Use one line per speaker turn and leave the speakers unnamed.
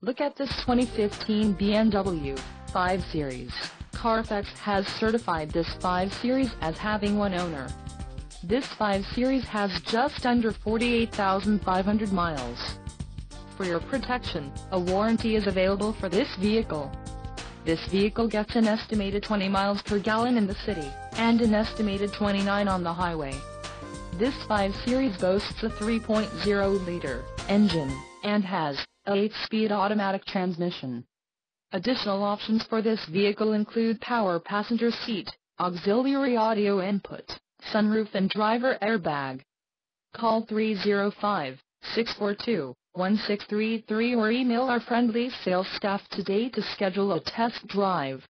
Look at this 2015 BMW 5 Series. Carfax has certified this 5 Series as having one owner. This 5 Series has just under 48,500 miles. For your protection, a warranty is available for this vehicle. This vehicle gets an estimated 20 miles per gallon in the city, and an estimated 29 on the highway. This 5 Series boasts a 3.0-liter engine, and has a 8-speed automatic transmission. Additional options for this vehicle include power passenger seat, auxiliary audio input, sunroof and driver airbag. Call 305-642-1633 or email our friendly sales staff today to schedule a test drive.